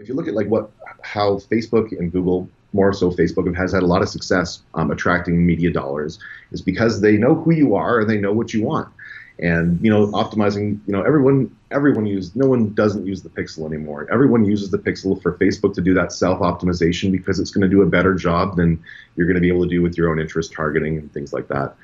If you look at like what how Facebook and Google, more so Facebook, has had a lot of success um, attracting media dollars, is because they know who you are and they know what you want. And you know, optimizing. You know, everyone everyone uses. No one doesn't use the pixel anymore. Everyone uses the pixel for Facebook to do that self optimization because it's going to do a better job than you're going to be able to do with your own interest targeting and things like that.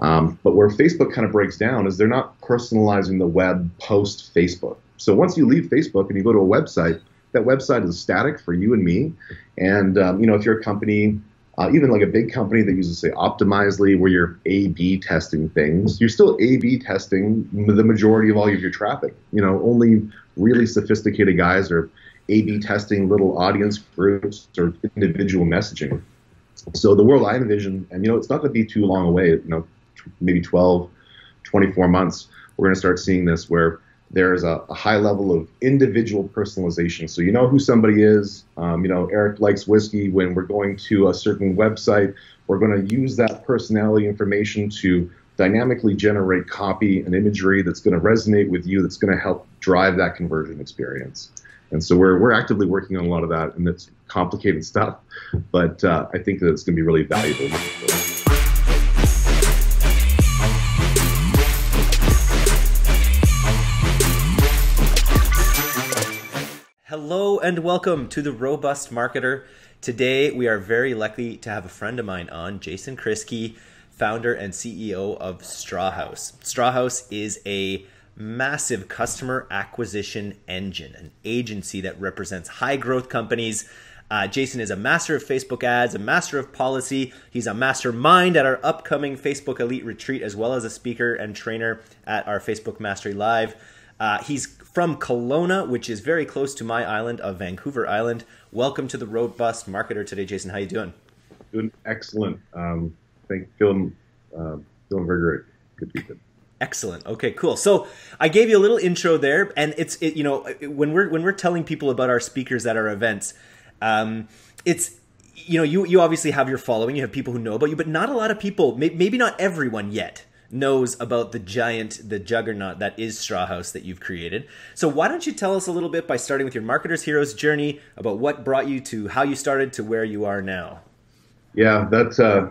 Um, but where Facebook kind of breaks down is they're not personalizing the web post Facebook. So once you leave Facebook and you go to a website, that website is static for you and me. And um, you know, if you're a company, uh, even like a big company that uses say Optimizely, where you're A/B testing things, you're still A/B testing the majority of all of your traffic. You know, only really sophisticated guys are A/B testing little audience groups or individual messaging. So the world I envision, and you know, it's not going to be too long away. You know, maybe 12, 24 months, we're going to start seeing this where there's a, a, high level of individual personalization. So you know who somebody is. Um, you know, Eric likes whiskey. When we're going to a certain website, we're going to use that personality information to dynamically generate copy and imagery that's going to resonate with you. That's going to help drive that conversion experience. And so we're we're actively working on a lot of that, and it's complicated stuff, but uh, I think that it's going to be really valuable. Hello and welcome to the Robust Marketer. Today we are very lucky to have a friend of mine on, Jason Kryski, founder and CEO of Strawhouse. Strawhouse is a massive customer acquisition engine, an agency that represents high growth companies. Uh, Jason is a master of Facebook ads, a master of policy. He's a mastermind at our upcoming Facebook Elite Retreat, as well as a speaker and trainer at our Facebook Mastery Live. Uh, he's from Kelowna, which is very close to my island of Vancouver Island. Welcome to the Robust Marketer today, Jason. How you doing? Doing excellent. Um, think feeling uh, feeling very great. Good to be good. Excellent. Okay, cool. So I gave you a little intro there, and it's it, you know when we're when we're telling people about our speakers at our events, um, it's you know you you obviously have your following, you have people who know about you, but not a lot of people, maybe not everyone yet knows about the giant, the juggernaut that is Strawhouse that you've created. So why don't you tell us a little bit by starting with your marketer's hero's journey about what brought you to how you started to where you are now? Yeah, that uh,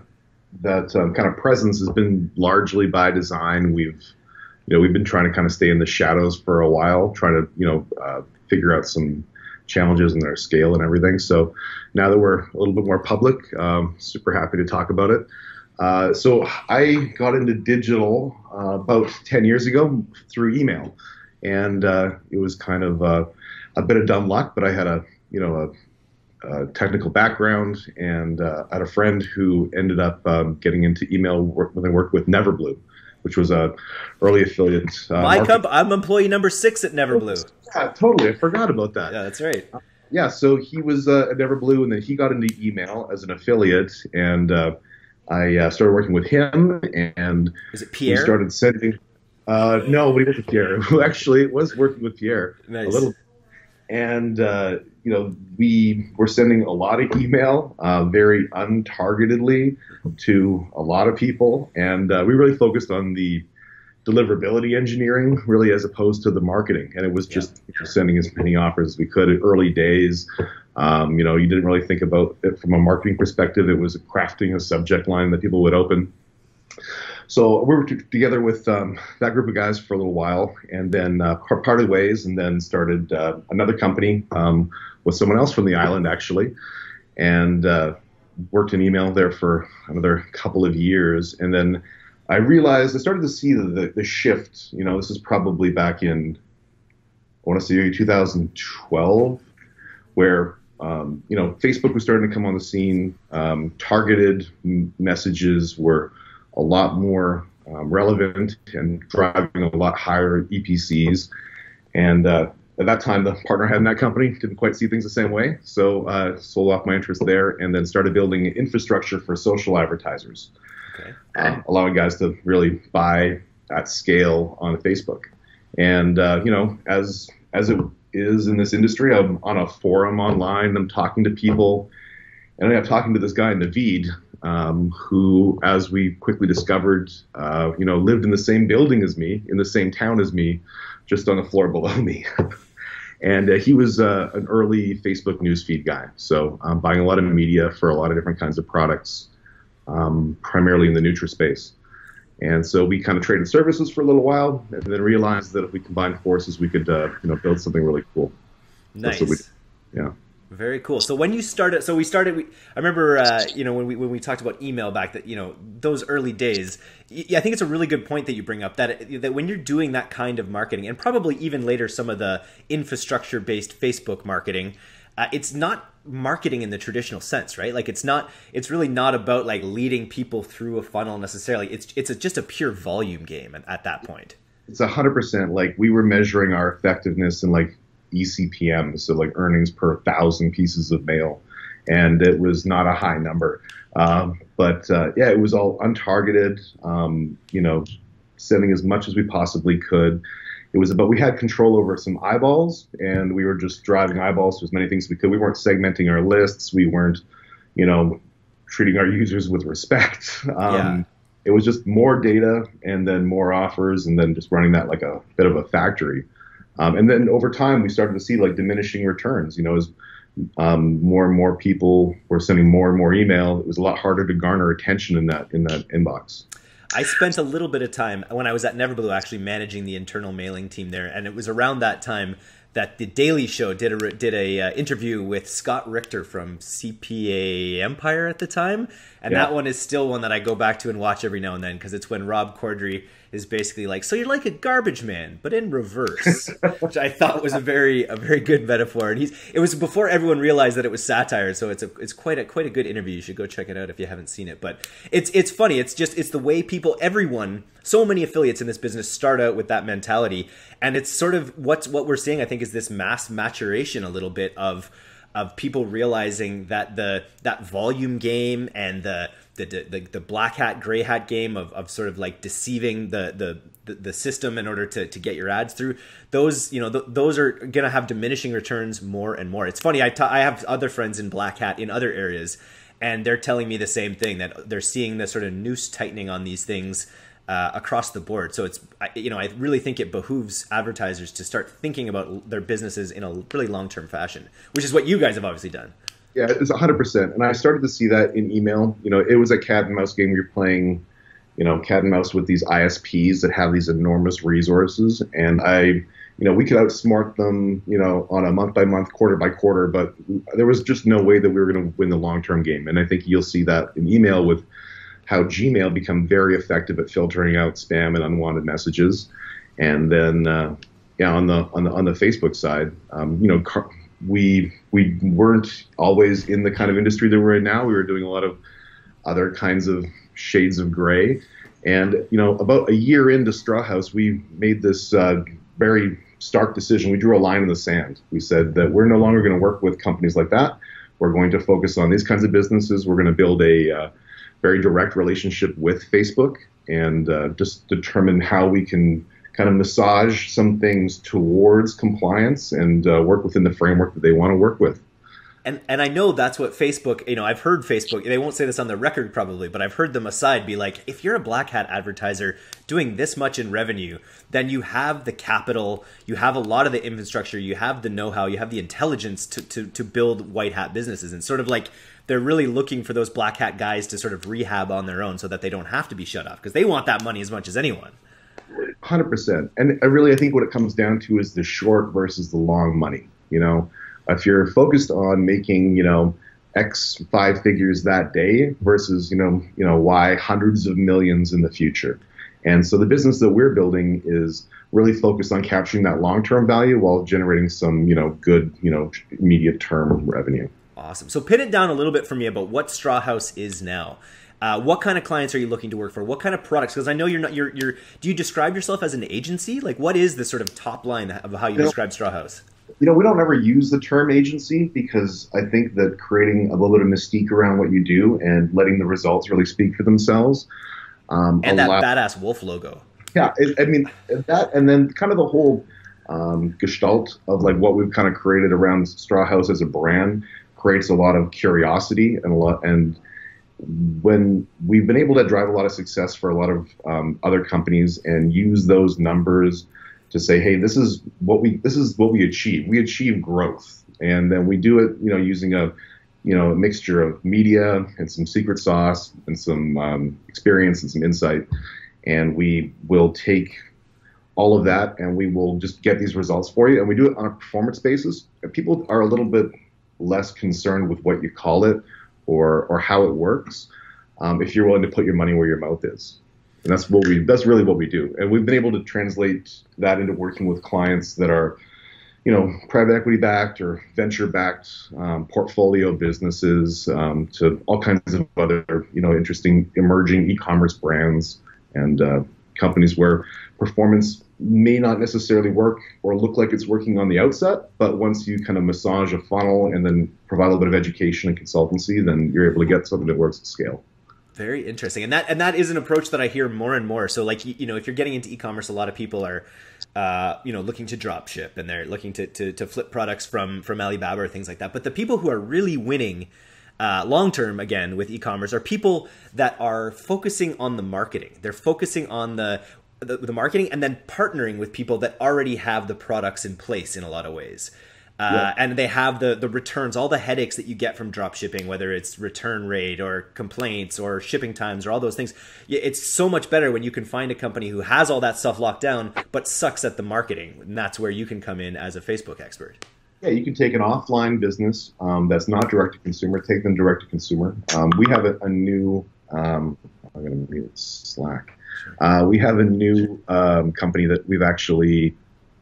that um, kind of presence has been largely by design. We've you know we've been trying to kind of stay in the shadows for a while, trying to you know uh, figure out some challenges in our scale and everything. So now that we're a little bit more public, um, super happy to talk about it. Uh, so I got into digital uh, about 10 years ago through email, and uh, it was kind of uh, a bit of dumb luck, but I had a you know a, a technical background, and uh, I had a friend who ended up um, getting into email work when I worked with Neverblue, which was a early affiliate. My comp- I'm employee number six at Neverblue. Yeah, totally. I forgot about that. Yeah, that's right. yeah, so he was at Neverblue, and then he got into email as an affiliate, and I uh, started working with him, and is it Pierre? We started sending. Uh, no, we wasn't Pierre. Who actually was working with Pierre nice. a little. And uh, you know, we were sending a lot of email, uh, very untargetedly, to a lot of people, and uh, we really focused on the deliverability engineering, really, as opposed to the marketing. And it was just yeah. sending as many offers as we could at early days. Um, you know, you didn't really think about it from a marketing perspective. It was crafting a subject line that people would open. So we were t- together with um, that group of guys for a little while, and then uh, parted ways, and then started uh, another company um, with someone else from the island, actually, and uh, worked in email there for another couple of years, and then I realized I started to see the, the, the shift. You know, this is probably back in I want to say 2012, where um, you know, Facebook was starting to come on the scene. Um, targeted messages were a lot more um, relevant and driving a lot higher EPCs. And uh, at that time, the partner I had in that company didn't quite see things the same way, so uh, sold off my interest there, and then started building infrastructure for social advertisers, okay. uh, allowing guys to really buy at scale on Facebook. And uh, you know, as as it is in this industry. I'm on a forum online. I'm talking to people, and I'm talking to this guy Naveed, um, who, as we quickly discovered, uh, you know, lived in the same building as me, in the same town as me, just on the floor below me. and uh, he was uh, an early Facebook newsfeed guy. So um, buying a lot of media for a lot of different kinds of products, um, primarily in the Nutra space. And so we kind of traded services for a little while, and then realized that if we combined forces, we could uh, you know build something really cool. Nice. We, yeah. Very cool. So when you started, so we started. We, I remember, uh, you know, when we when we talked about email back, that you know those early days. I think it's a really good point that you bring up that that when you're doing that kind of marketing, and probably even later some of the infrastructure based Facebook marketing, uh, it's not marketing in the traditional sense, right? Like it's not. It's really not about like leading people through a funnel necessarily. It's it's a, just a pure volume game at, at that point. It's a hundred percent. Like we were measuring our effectiveness in like ECPM, so like earnings per thousand pieces of mail, and it was not a high number. Um, but uh, yeah, it was all untargeted. Um, you know, sending as much as we possibly could. It was about we had control over some eyeballs, and we were just driving eyeballs to as many things as we could. We weren't segmenting our lists. We weren't, you know, treating our users with respect. Um, yeah. It was just more data and then more offers, and then just running that like a bit of a factory. Um, and then over time, we started to see like diminishing returns. You know, as um, more and more people were sending more and more email, it was a lot harder to garner attention in that in that inbox. I spent a little bit of time when I was at Neverblue actually managing the internal mailing team there, and it was around that time that the Daily Show did a did a uh, interview with Scott Richter from CPA Empire at the time, and yeah. that one is still one that I go back to and watch every now and then because it's when Rob Corddry is basically like, so you're like a garbage man, but in reverse, which I thought was a very a very good metaphor. And he's it was before everyone realized that it was satire, so it's a it's quite a quite a good interview. You should go check it out if you haven't seen it. But it's it's funny. It's just it's the way people, everyone, so many affiliates in this business start out with that mentality, and it's sort of what's what we're seeing. I think is this mass maturation a little bit of of people realizing that the that volume game and the the the, the black hat gray hat game of, of sort of like deceiving the, the the, system in order to, to get your ads through those you know th- those are going to have diminishing returns more and more it's funny I, t- I have other friends in black hat in other areas and they're telling me the same thing that they're seeing the sort of noose tightening on these things uh, across the board. So it's you know I really think it behooves advertisers to start thinking about their businesses in a really long term fashion, which is what you guys have obviously done. Yeah, it's 100%. And I started to see that in email. You know, it was a cat and mouse game. You're playing, you know, cat and mouse with these ISPs that have these enormous resources. And I, you know, we could outsmart them, you know, on a month by month, quarter by quarter, but there was just no way that we were going to win the long term game. And I think you'll see that in email with how Gmail become very effective at filtering out spam and unwanted messages, and then uh, yeah, on the on the on the Facebook side, um, you know, car- we we weren't always in the kind of industry that we're in now. We were doing a lot of other kinds of shades of gray, and you know, about a year into Strawhouse, we made this uh, very stark decision. We drew a line in the sand. We said that we're no longer going to work with companies like that. We're going to focus on these kinds of businesses. We're going to build a uh, very direct relationship with Facebook and uh, just determine how we can kind of massage some things towards compliance and uh, work within the framework that they want to work with. And and I know that's what Facebook, you know, I've heard Facebook, they won't say this on the record probably, but I've heard them aside be like, if you're a black hat advertiser doing this much in revenue, then you have the capital, you have a lot of the infrastructure, you have the know-how, you have the intelligence to, to, to build white hat businesses. And sort of like they're really looking for those black hat guys to sort of rehab on their own so that they don't have to be shut off because they want that money as much as anyone. Hundred percent, and I really I think what it comes down to is the short versus the long money. You know, if you're focused on making you know X five figures that day versus you know you know Y hundreds of millions in the future, and so the business that we're building is really focused on capturing that long term value while generating some you know good you know immediate term revenue. Awesome. So pin it down a little bit for me about what Strawhouse is now. Uh, what kind of clients are you looking to work for? What kind of products? Because I know you're not. You're. You're. Do you describe yourself as an agency? Like, what is the sort of top line of how you, you describe Strawhouse? You know, we don't ever use the term agency because I think that creating a little bit of mystique around what you do and letting the results really speak for themselves. Um, and that lot, badass wolf logo. Yeah, it, I mean that, and then kind of the whole um, gestalt of like what we've kind of created around Strawhouse as a brand creates a lot of curiosity and a lot and when we've been able to drive a lot of success for a lot of um, other companies and use those numbers to say, hey, this is what we this is what we achieve. We achieve growth, and then we do it, you know, using a you know a mixture of media and some secret sauce and some um, experience and some insight, and we will take all of that and we will just get these results for you. And we do it on a performance basis. People are a little bit less concerned with what you call it or or how it works um, if you're willing to put your money where your mouth is. And that's what we that's really what we do. And we've been able to translate that into working with clients that are you know, private equity backed or venture backed um, portfolio businesses um, to all kinds of other, you know, interesting emerging e-commerce brands and uh, companies where performance may not necessarily work or look like it's working on the outset, but once you kind of massage a funnel and then provide a little bit of education and consultancy, then you're able to get something that works at scale. Very interesting, and that and that is an approach that I hear more and more. So, like you know, if you're getting into e-commerce, a lot of people are, uh, you know, looking to drop ship and they're looking to, to to flip products from from Alibaba or things like that. But the people who are really winning uh, long term again with e-commerce are people that are focusing on the marketing. They're focusing on the the, the, marketing and then partnering with people that already have the products in place in a lot of ways. Uh, yeah. And they have the the returns, all the headaches that you get from drop shipping, whether it's return rate or complaints or shipping times or all those things. It's so much better when you can find a company who has all that stuff locked down but sucks at the marketing, and that's where you can come in as a Facebook expert. Yeah, you can take an offline business um, that's not direct to consumer, take them direct to consumer. Um, we have a, a new, um, I'm going to mute Slack. Uh, we have a new um, company that we've actually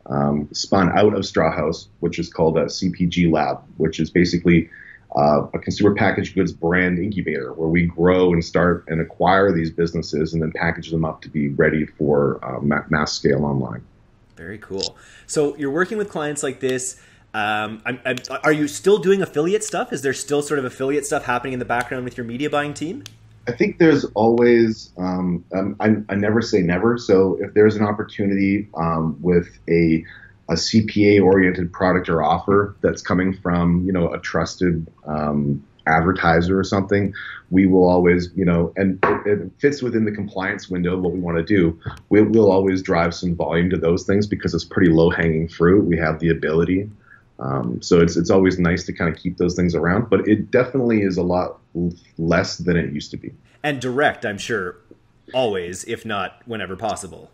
um, spun out of Strawhouse, which is called a CPG Lab, which is basically uh, a consumer packaged goods brand incubator where we grow and start and acquire these businesses and then package them up to be ready for uh, mass scale online. Very cool. So you're working with clients like this. Um, I'm, I'm, are you still doing affiliate stuff? Is there still sort of affiliate stuff happening in the background with your media buying team? I think there's always, um, um, I, I, never say never. So if there's an opportunity um, with a, a CPA oriented product or offer that's coming from, you know, a trusted um, advertiser or something, we will always, you know, and it, it fits within the compliance window of what we want to do. We'll always drive some volume to those things because it's pretty low hanging fruit. We have the ability. Um, so it's it's always nice to kind of keep those things around, but it definitely is a lot less than it used to be. And direct, I'm sure, always, if not whenever possible.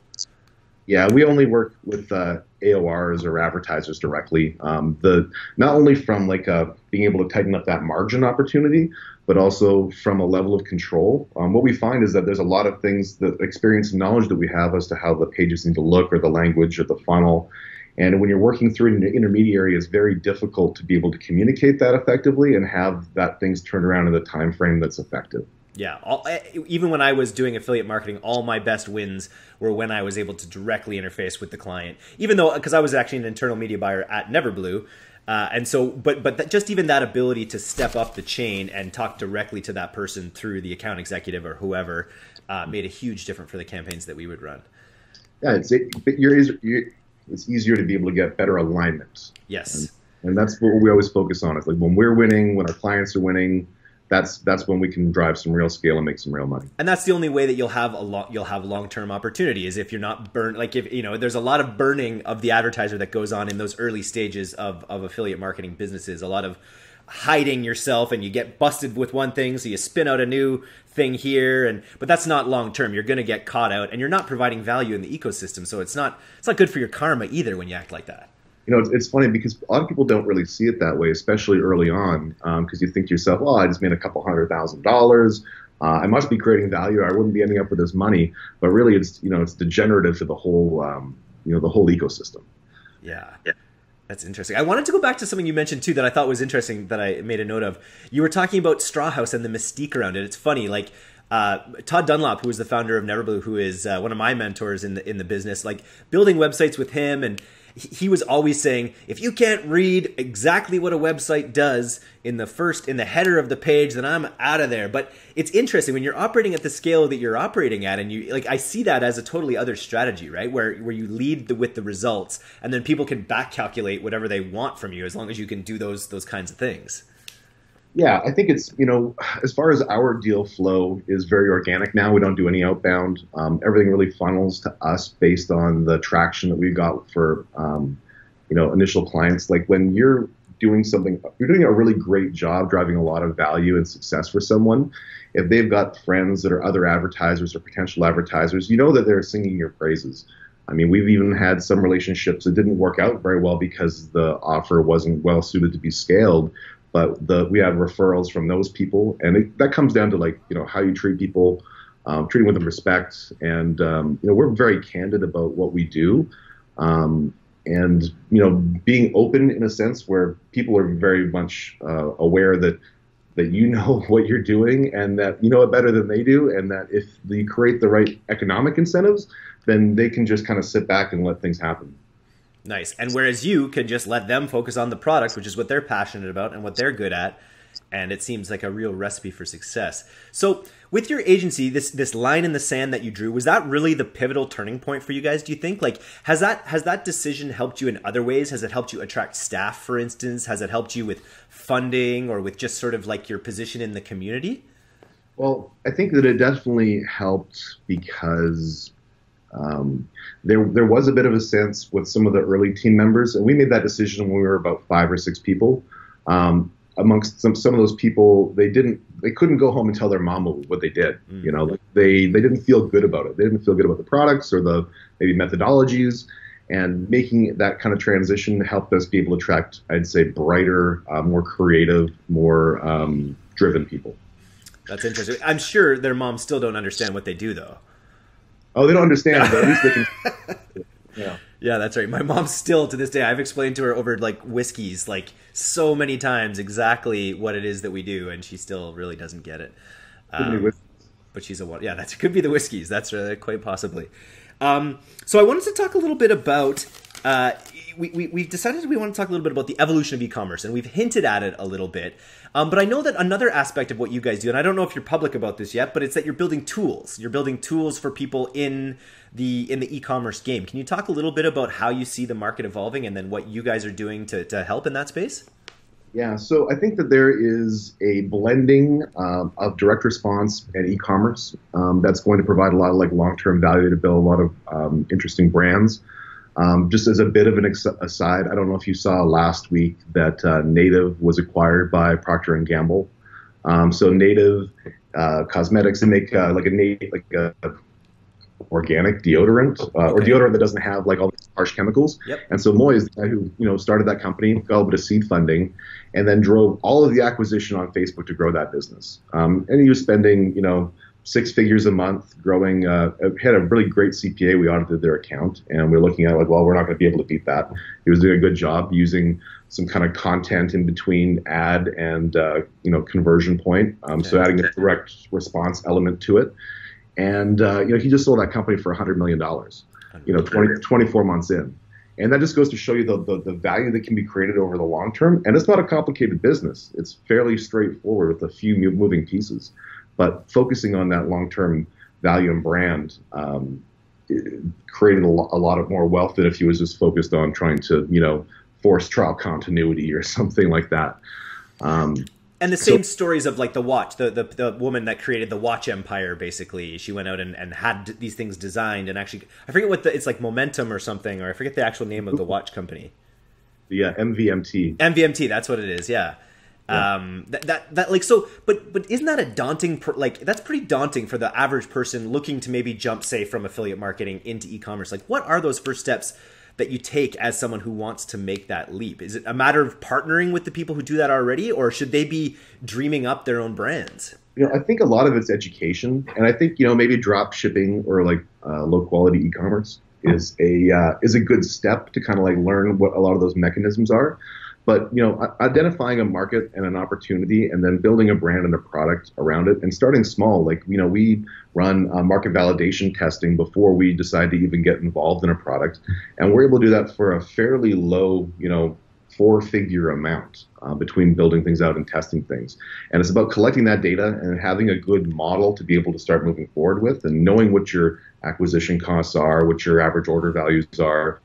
Yeah, we only work with uh, AORs or advertisers directly. Um, the not only from like uh, being able to tighten up that margin opportunity, but also from a level of control. Um, what we find is that there's a lot of things, the experience and knowledge that we have as to how the pages need to look, or the language, or the funnel, and when you're working through an intermediary, it's very difficult to be able to communicate that effectively and have that things turned around in the time frame that's effective. Yeah, all, eh, even when I was doing affiliate marketing, all my best wins were when I was able to directly interface with the client. Even though, because I was actually an internal media buyer at Neverblue, uh, and so, but but that, just even that ability to step up the chain and talk directly to that person through the account executive or whoever uh, made a huge difference for the campaigns that we would run. Yeah, it's it, you're, you're it's easier to be able to get better alignment. Yes. And, and that's what we always focus on. It's like when we're winning, when our clients are winning, that's that's when we can drive some real scale and make some real money. And that's the only way that you'll have a lot you'll have long term opportunity is if you're not burn like if you know there's a lot of burning of the advertiser that goes on in those early stages of of affiliate marketing businesses. A lot of hiding yourself and you get busted with one thing so you spin out a new thing here and but that's not long term you're going to get caught out and you're not providing value in the ecosystem so it's not it's not good for your karma either when you act like that you know it's, it's funny because a lot of people don't really see it that way especially early on because um, you think to yourself well i just made a couple hundred thousand dollars uh, I must be creating value. I wouldn't be ending up with this money, but really, it's you know it's degenerative to the whole um, you know the whole ecosystem. Yeah. yeah. That's interesting. I wanted to go back to something you mentioned too that I thought was interesting that I made a note of. You were talking about Strawhouse and the mystique around it. It's funny, like uh, Todd Dunlop, who is the founder of Neverblue, who is uh, one of my mentors in the in the business, like building websites with him and he was always saying if you can't read exactly what a website does in the first in the header of the page then i'm out of there. But it's interesting when you're operating at the scale that you're operating at and you like i see that as a totally other strategy right? Where where you lead the, with the results and then people can back calculate whatever they want from you as long as you can do those those kinds of things Yeah, I think it's you know as far as our deal flow is very organic now. We don't do any outbound. Um, everything really funnels to us based on the traction that we got for um, you know initial clients. Like when you're doing something, you're doing a really great job driving a lot of value and success for someone. If they've got friends that are other advertisers or potential advertisers, you know that they're singing your praises. I mean, we've even had some relationships that didn't work out very well because the offer wasn't well suited to be scaled but the we have referrals from those people, and it, that comes down to like you know how you treat people, um, treating with them respect, and um, you know we're very candid about what we do, um, and you know being open in a sense where people are very much uh, aware that that you know what you're doing and that you know it better than they do, and that if you create the right economic incentives, then they can just kind of sit back and let things happen. Nice. And whereas you can just let them focus on the product, which is what they're passionate about and what they're good at, and it seems like a real recipe for success. So, with your agency, this this line in the sand that you drew, was that really the pivotal turning point for you guys, do you think? Like has that has that decision helped you in other ways? Has it helped you attract staff, for instance? Has it helped you with funding or with just sort of like your position in the community? Well, I think that it definitely helped because um, there, there was a bit of a sense with some of the early team members, and we made that decision when we were about five or six people. Um, amongst some, some of those people, they didn't, they couldn't go home and tell their mom what they did. Mm. You know, they, they didn't feel good about it. They didn't feel good about the products or the maybe methodologies. And making that kind of transition helped us be able to attract, I'd say, brighter, uh, more creative, more um, driven people. That's interesting. I'm sure their moms still don't understand what they do, though. Oh, they don't understand, but at least they can. yeah. Yeah, that's right. My mom still to this day, I've explained to her over like whiskeys like so many times exactly what it is that we do, and she still really doesn't get it. Um, but she's a one. Yeah, that could be the whiskeys. That's uh, quite possibly. Um, so I wanted to talk a little bit about. Uh, we, we, we've decided we want to talk a little bit about the evolution of e-commerce, and we've hinted at it a little bit. Um, but I know that another aspect of what you guys do, and I don't know if you're public about this yet, but it's that you're building tools. You're building tools for people in the in the e-commerce game. Can you talk a little bit about how you see the market evolving, and then what you guys are doing to, to help in that space? Yeah, so I think that there is a blending um, of direct response and e-commerce um, that's going to provide a lot of like long-term value to build a lot of um, interesting brands. Um, just as a bit of an ex- aside, I don't know if you saw last week that uh, Native was acquired by Procter and Gamble. Um, so Native uh, Cosmetics they make uh, like a like a organic deodorant uh, or deodorant that doesn't have like all these harsh chemicals. Yep. And so Moy is the guy who you know started that company, got a bit of seed funding, and then drove all of the acquisition on Facebook to grow that business. Um, and he was spending you know six figures a month, growing. Uh, had a really great CPA. We audited their account, and we are looking at like, well, we're not going to be able to beat that. He was doing a good job using some kind of content in between ad and uh, you know conversion point. Um, okay. So adding a direct response element to it, and uh, you know he just sold that company for hundred million dollars. You know, 20, 24 months in. And that just goes to show you the, the, the, value that can be created over the long term. And it's not a complicated business. It's fairly straightforward with a few moving pieces. But focusing on that long term value and brand um, created a, lo- a, lot of more wealth than if he was just focused on trying to, you know, force trial continuity or something like that. Um, and the same so, stories of like the watch, the, the the woman that created the watch empire. Basically, she went out and, and had these things designed, and actually, I forget what the it's like Momentum or something, or I forget the actual name of the watch company. Yeah, MVMT. MVMT, that's what it is. Yeah. Yeah. Um, that, that that like so, but but isn't that a daunting like that's pretty daunting for the average person looking to maybe jump say from affiliate marketing into e-commerce? Like, what are those first steps that you take as someone who wants to make that leap? Is it a matter of partnering with the people who do that already, or should they be dreaming up their own brands? You know, I think a lot of it's education, and I think you know maybe drop shipping or like uh, low quality e-commerce is a uh, is a good step to kind of like learn what a lot of those mechanisms are. But you know, identifying a market and an opportunity, and then building a brand and a product around it, and starting small. Like you know, we run uh, market validation testing before we decide to even get involved in a product, and we're able to do that for a fairly low, you know, four-figure amount uh, between building things out and testing things. And it's about collecting that data and having a good model to be able to start moving forward with, and knowing what your acquisition costs are, what your average order values are,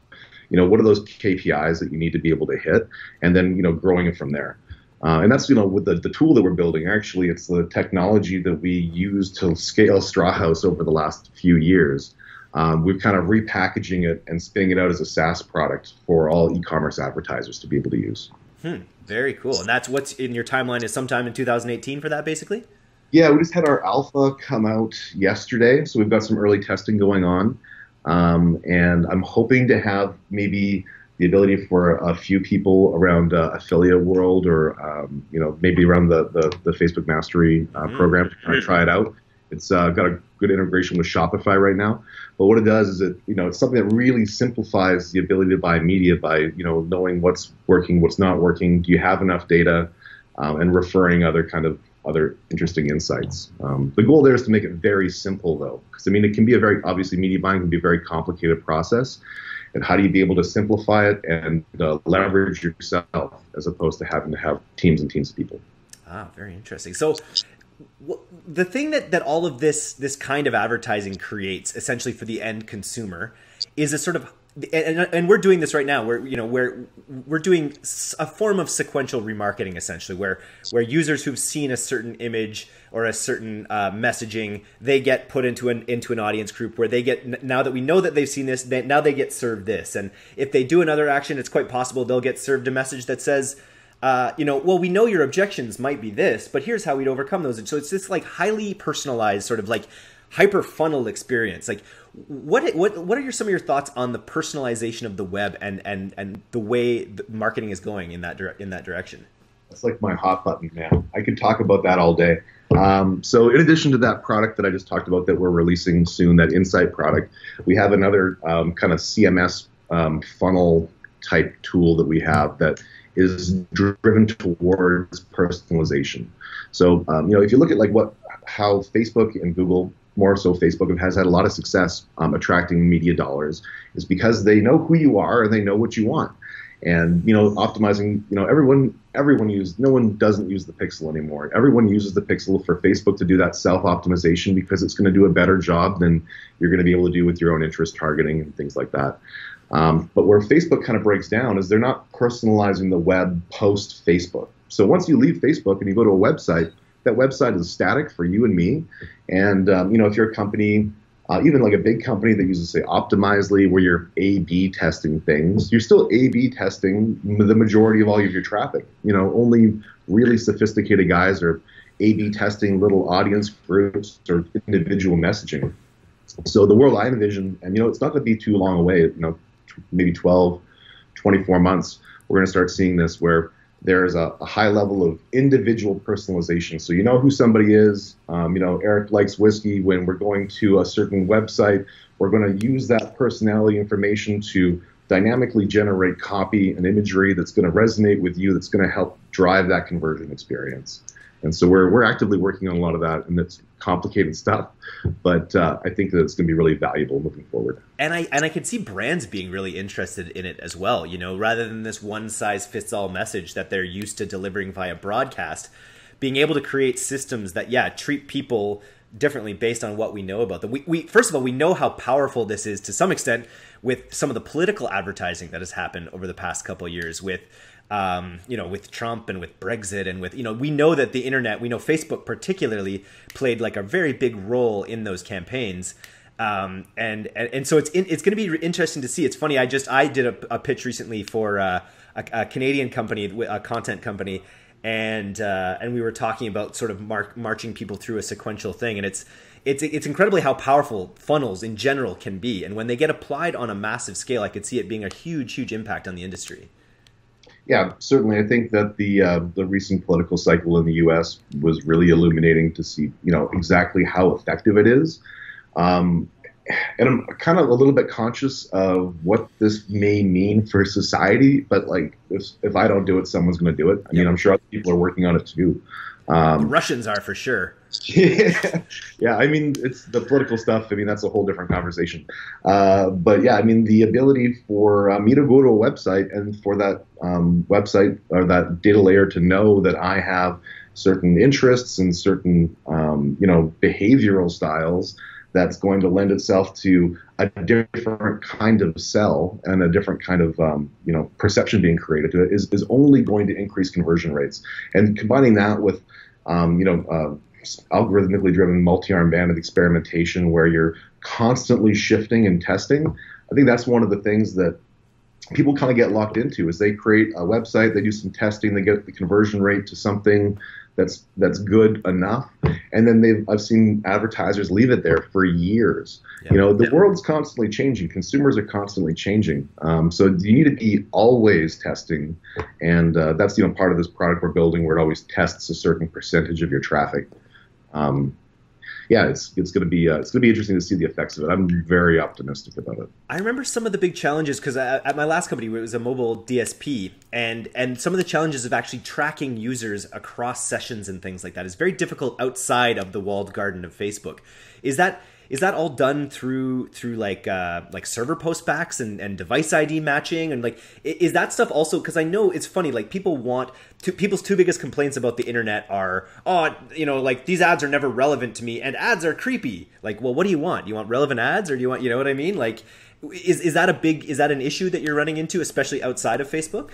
you know, what are those KPIs that you need to be able to hit, and then you know, growing it from there. Uh, and that's you know with the, the tool that we're building. Actually, it's the technology that we use to scale Strawhouse over the last few years. Um, we're kind of repackaging it and spinning it out as a SaaS product for all e-commerce advertisers to be able to use. Hmm, very cool. And that's what's in your timeline is sometime in 2018 for that, basically. Yeah, we just had our alpha come out yesterday, so we've got some early testing going on, um, and I'm hoping to have maybe the ability for a few people around uh, affiliate world or um, you know maybe around the the, the Facebook Mastery uh, mm-hmm. program to kind of try it out. It's uh, got a good integration with Shopify right now. But what it does is it, you know, it's something that really simplifies the ability to buy media by, you know, knowing what's working, what's not working. Do you have enough data, um, and referring other kind of other interesting insights. Um, the goal there is to make it very simple, though, because I mean, it can be a very obviously media buying can be a very complicated process. And how do you be able to simplify it and uh, leverage yourself as opposed to having to have teams and teams of people? Ah, very interesting. So, the thing that, that all of this this kind of advertising creates essentially for the end consumer is a sort of and, and we're doing this right now where you know where we're doing a form of sequential remarketing essentially where where users who've seen a certain image or a certain uh, messaging they get put into an into an audience group where they get now that we know that they've seen this they, now they get served this and if they do another action it's quite possible they'll get served a message that says uh, you know, well, we know your objections might be this, but here's how we'd overcome those. And so it's this like highly personalized, sort of like hyper funnel experience. Like, what what what are your, some of your thoughts on the personalization of the web and and and the way the marketing is going in that dire- in that direction? That's like my hot button, man. I could talk about that all day. Um, so, in addition to that product that I just talked about that we're releasing soon, that Insight product, we have another um, kind of CMS um, funnel type tool that we have that is driven towards personalization. So, um, you know, if you look at like what how Facebook and Google, more so Facebook, has had a lot of success um, attracting media dollars, is because they know who you are and they know what you want. And you know, optimizing. You know, everyone everyone uses. No one doesn't use the pixel anymore. Everyone uses the pixel for Facebook to do that self optimization because it's going to do a better job than you're going to be able to do with your own interest targeting and things like that. Um, but where Facebook kind of breaks down is they're not personalizing the web post Facebook. So once you leave Facebook and you go to a website, that website is static for you and me. And um, you know, if you're a company, uh, even like a big company that uses say Optimizely, where you're A/B testing things, you're still A/B testing the majority of all of your traffic. You know, only really sophisticated guys are A/B testing little audience groups or individual messaging. So the world I envision, and you know, it's not going to be too long away. You know, maybe 12, 24 months, we're going to start seeing this where there's a, a, high level of individual personalization. So you know who somebody is. Um, you know, Eric likes whiskey. When we're going to a certain website, we're going to use that personality information to dynamically generate copy and imagery that's going to resonate with you. That's going to help drive that conversion experience. And so we're we're actively working on a lot of that, and it's complicated stuff, but uh, I think that it's going to be really valuable moving forward. And I and I can see brands being really interested in it as well. You know, rather than this one size fits all message that they're used to delivering via broadcast, being able to create systems that yeah treat people differently based on what we know about them. We, we first of all we know how powerful this is to some extent with some of the political advertising that has happened over the past couple years with um, you know, with Trump and with Brexit and with, you know, we know that the internet, we know Facebook particularly played like a very big role in those campaigns. Um, and, and, and so it's in, it's going to be interesting to see. It's funny. I just I did a, a pitch recently for uh, a, a, Canadian company, a content company, and uh, and we were talking about sort of marching people through a sequential thing, and it's it's it's incredibly how powerful funnels in general can be, and when they get applied on a massive scale, I could see it being a huge huge impact on the industry yeah, certainly. I think that the uh, the recent political cycle in the U.S. was really illuminating to see, you know, exactly how effective it is. Um, and I'm kind of a little bit conscious of what this may mean for society. But like, if if I don't do it, someone's going to do it. I mean, I'm sure other people are working on it too. Um, Russians are for sure. Yeah, yeah. I mean, it's the political stuff. I mean, that's a whole different conversation. Uh, but yeah, I mean, the ability for uh, me to go to a website and for that um, website or that data layer to know that I have certain interests and certain, um, you know, behavioral styles that's going to lend itself to a different kind of sell and a different kind of um, you know perception being created to it is, is only going to increase conversion rates. And combining that with um, you know uh, algorithmically driven multi-arm bandit experimentation where you're constantly shifting and testing, I think that's one of the things that people kind of get locked into is they create a website, they do some testing, they get the conversion rate to something that's that's good enough, and then they've I've seen advertisers leave it there for years. You know, the world's constantly changing. Consumers are constantly changing. Um, so you need to be always testing, and uh, that's you know part of this product we're building where it always tests a certain percentage of your traffic. Um, yeah, it's it's going to be uh, it's to be interesting to see the effects of it. I'm very optimistic about it. I remember some of the big challenges because at my last company, it was a mobile DSP, and and some of the challenges of actually tracking users across sessions and things like that is very difficult outside of the walled garden of Facebook. Is that is that all done through through like uh, like server postbacks and, and device ID matching and like is that stuff also because I know it's funny like people want to, people's two biggest complaints about the internet are oh you know like these ads are never relevant to me and ads are creepy like well what do you want you want relevant ads or do you want you know what I mean like is is that a big is that an issue that you're running into especially outside of Facebook?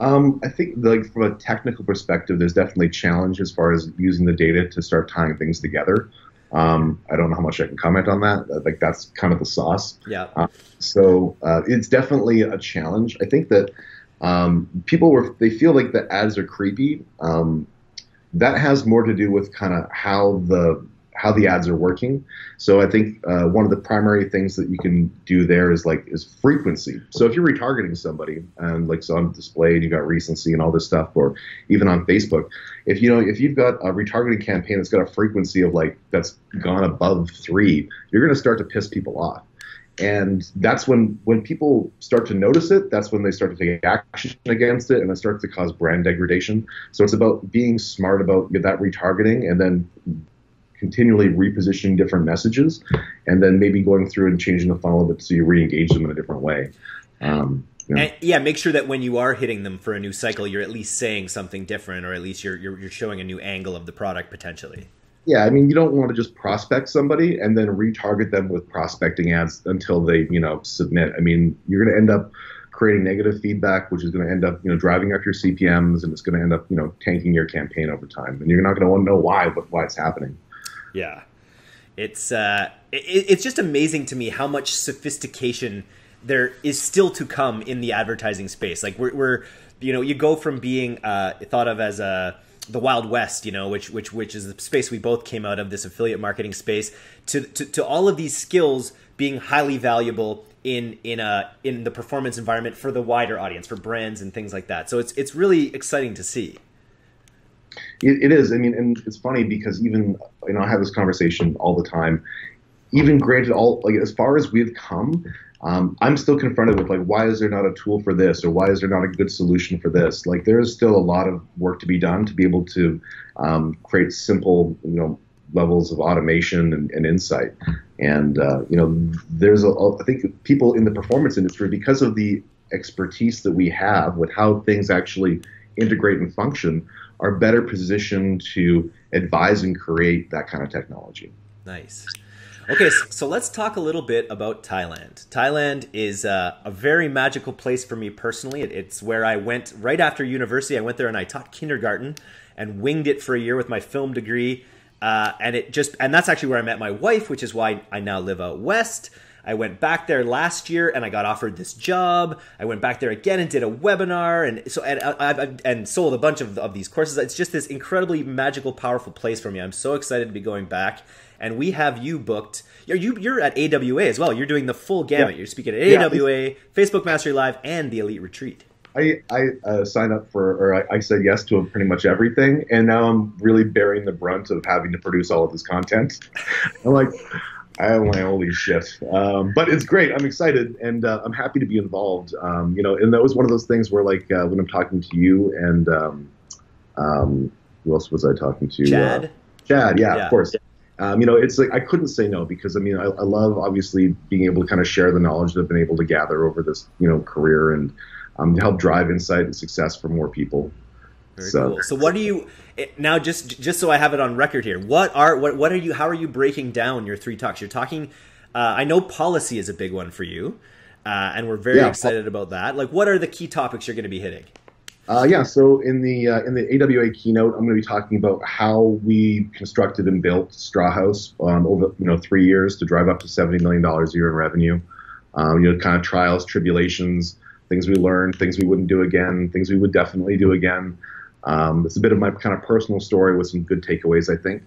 Um, I think like from a technical perspective, there's definitely challenge as far as using the data to start tying things together. Um, I don't know how much I can comment on that. Like that's kind of the sauce. Yeah. Uh, so uh, it's definitely a challenge. I think that um, people were they feel like the ads are creepy. Um, that has more to do with kind of how the how the ads are working. So I think uh, one of the primary things that you can do there is like is frequency. So if you're retargeting somebody and like so on display and you got recency and all this stuff, or even on Facebook, if you know if you've got a retargeting campaign that's got a frequency of like that's gone above three, you're going to start to piss people off. And that's when when people start to notice it, that's when they start to take action against it, and it starts to cause brand degradation. So it's about being smart about that retargeting, and then continually repositioning different messages, and then maybe going through and changing the funnel a bit so you re-engage them in a different way. Um, yeah. And, yeah, make sure that when you are hitting them for a new cycle, you're at least saying something different, or at least you're, you're, you're showing a new angle of the product potentially. Yeah, I mean, you don't want to just prospect somebody and then retarget them with prospecting ads until they, you know, submit. I mean, you're going to end up creating negative feedback, which is going to end up, you know, driving up your CPMS, and it's going to end up, you know, tanking your campaign over time. And you're not going to want to know why, but why it's happening. Yeah, it's uh, it, it's just amazing to me how much sophistication there is still to come in the advertising space. Like we're, we're you know, you go from being uh, thought of as a the Wild West, you know, which which which is the space we both came out of, this affiliate marketing space, to to, to all of these skills being highly valuable in in a in the performance environment for the wider audience, for brands and things like that. So it's it's really exciting to see. It, it is. I mean, and it's funny because even you know I have this conversation all the time. Even granted, all like as far as we've come, um, I'm still confronted with like, why is there not a tool for this, or why is there not a good solution for this? Like, there is still a lot of work to be done to be able to um, create simple, you know, levels of automation and, and insight. And uh, you know, there's a, I think people in the performance industry because of the expertise that we have with how things actually integrate and function are better positioned to advise and create that kind of technology. Nice. Okay, so let's talk a little bit about Thailand. Thailand is uh, a very magical place for me personally. it's where I went right after university. I went there and I taught kindergarten and winged it for a year with my film degree. Uh, and it just and that's actually where I met my wife, which is why I now live out west. I went back there last year and I got offered this job. I went back there again and did a webinar and so and I, I, and sold a bunch of, of these courses. It's just this incredibly magical, powerful place for me. I'm so excited to be going back. And we have you booked. You're you, you're at AWA as well. You're doing the full gamut. Yeah. You're speaking at AWA, yeah. Facebook Mastery Live, and the Elite Retreat. I, I uh, signed up for, or I, I, said yes to pretty much everything, and now I'm really bearing the brunt of having to produce all of this content. I'm like, I'm like, holy shit. Um, but it's great. I'm excited and uh, I'm happy to be involved. Um, you know, and that was one of those things where, like, uh, when I'm talking to you and um, um who else was I talking to? Chad. Uh, Chad, yeah, yeah, of course. Um, you know, it's like I couldn't say no because I mean, I, I, love obviously being able to kind of share the knowledge that I've been able to gather over this, you know, career and um, to help drive insight and success for more people. Very so, cool. So what do you eh, now? Just just so I have it on record here, what are what what are you? How are you breaking down your three talks? You're talking. Uh, I know policy is a big one for you, uh, and we're very yeah. excited about that. Like, what are the key topics you're going to be hitting? Uh, yeah, so in the uh, in the AWA keynote, I'm going to be talking about how we constructed and built Strawhouse um, over you know three years to drive up to 70 million dollars a year in revenue. Um, you know, kind of trials, tribulations, things we learned, things we wouldn't do again, things we would definitely do again. Um, it's a bit of my kind of personal story with some good takeaways, I think.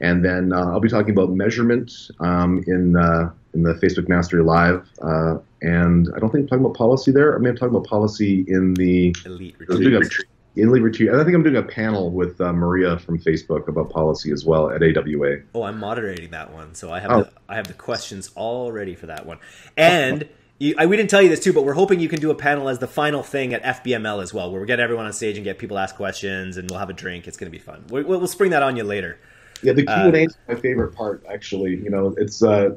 And then uh, I'll be talking about measurement um, in uh, in the Facebook Mastery Live. Uh, and I don't think I'm talking about policy there. I mean, I'm talking about policy in the Elite Retreat. A, Elite Retreat. And I think I'm doing a panel with uh, Maria from Facebook about policy as well at AWA. Oh, I'm moderating that one, so I have oh. the, I have the questions all ready for that one. And you, I, we didn't tell you this too, but we're hoping you can do a panel as the final thing at FBML as well, where we get everyone on stage and get people to ask questions, and we'll have a drink. It's going to be fun. We, will spring that on you later. Yeah, the Q and A uh, is my favorite part. Actually, you know, it's uh,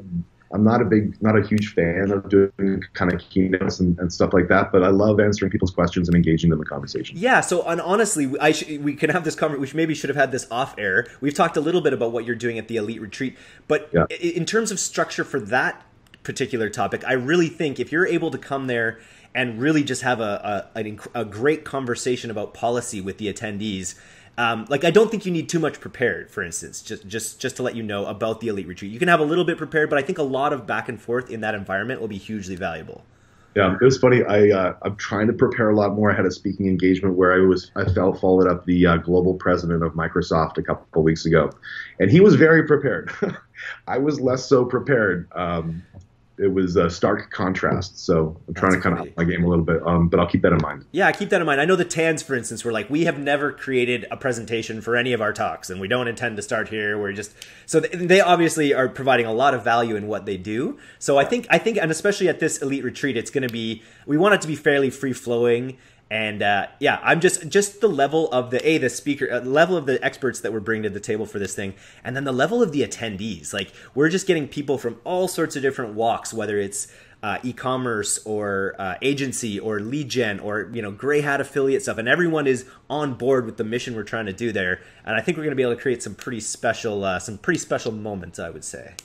I'm not a big, not a huge fan of doing kind of keynotes and, and, stuff like that, but I love answering people's questions and engaging them in the conversation. Yeah. So, and honestly, I sh- we can have this conversation. We maybe should have had this off air. We've talked a little bit about what you're doing at the Elite Retreat, but yeah. in terms of structure for that particular topic, I really think if you're able to come there and really just have a, a, a, great conversation about policy with the attendees um, like I don't think you need too much prepared. For instance, just just just to let you know about the elite retreat, you can have a little bit prepared, but I think a lot of back and forth in that environment will be hugely valuable. Yeah, it was funny. I uh, I'm trying to prepare a lot more. I had a speaking engagement where I was I felt followed up the uh, global president of Microsoft a couple of weeks ago, and he was very prepared. I was less so prepared. Um, it was a stark contrast. So I'm trying That's to kind of my game a little bit, um, but I'll keep that in mind. Yeah, keep that in mind. I know the Tans, for instance, were like, we have never created a presentation for any of our talks, and we don't intend to start here. We're just so they obviously are providing a lot of value in what they do. So I think I think, and especially at this elite retreat, it's going to be we want it to be fairly free flowing and uh, yeah, I'm just just the level of the a the speaker uh, level of the experts that we're bringing to the table for this thing, and then the level of the attendees. Like we're just getting people from all sorts of different walks, whether it's uh, e-commerce or uh, agency or lead gen or you know gray hat affiliate stuff, and everyone is on board with the mission we're trying to do there. And I think we're going to be able to create some pretty special uh, some pretty special moments. I would say.